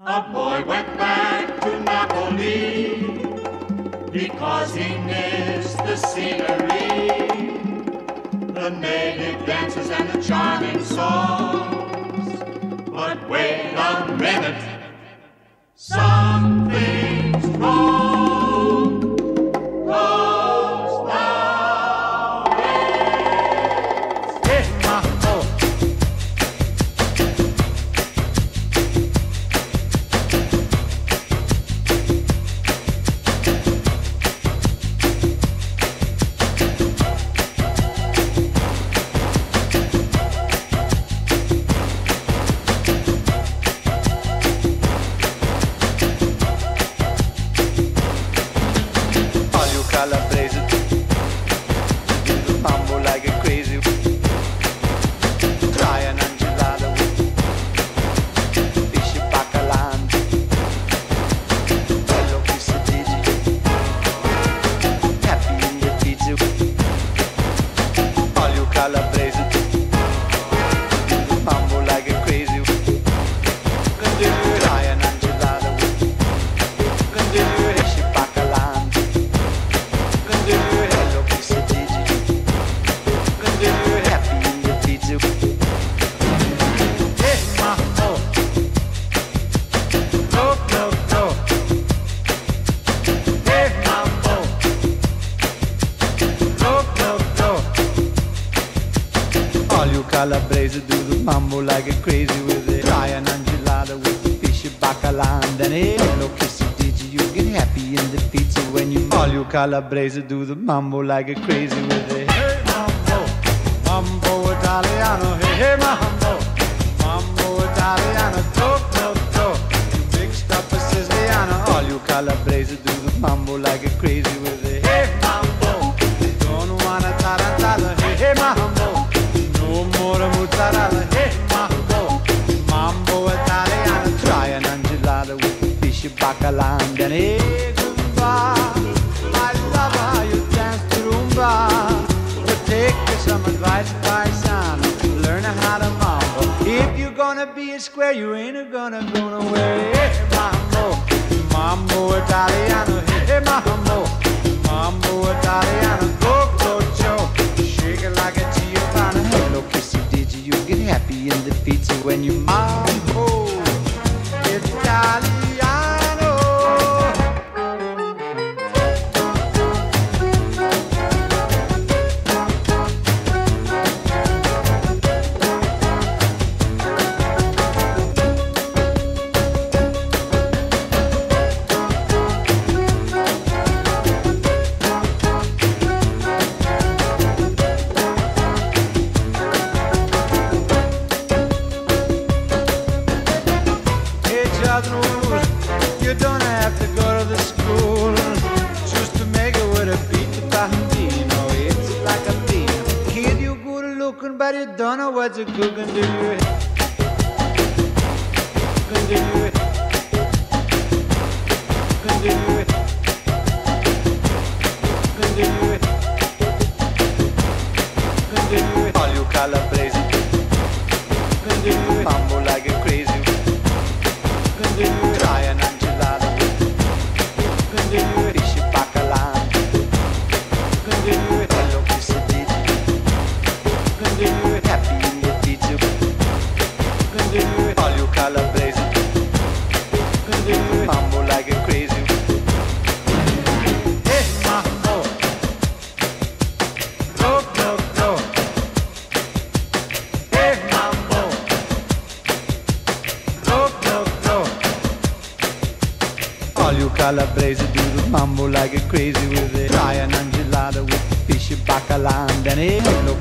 A boy went back to Napoli because he missed the scenery, the native dances and the charming songs. But wait a minute, All calabrese do the mambo like a crazy with it. Try an enchilada with the fishy bacalao. Then hello, quesadilla. You get happy in the pizza when you all you calabrese do the mambo like a crazy with it. Hey, mambo, mambo Italiano. Hey, hey, mambo, mambo Italiano. Go, go, go. You mixed up a Siciliano. All you calabrese do the mambo like a crazy goodbye. I love how you dance some advice, paisano. Learn how to mambo. If you're gonna be a square, you ain't gonna go nowhere. Hey, mambo, mambo Italiano. Hey, mambo, mambo Italiano. Go, go, Joe. Shake it like a Giovanna. Hello, kissy, did you? You get happy in the pizza when you mambo you don't know what you're cooking, do you? Can do you? Can do you? All you calabrese do the mambo like a crazy with it. Try an enchilada with fishy bacalao. Then look.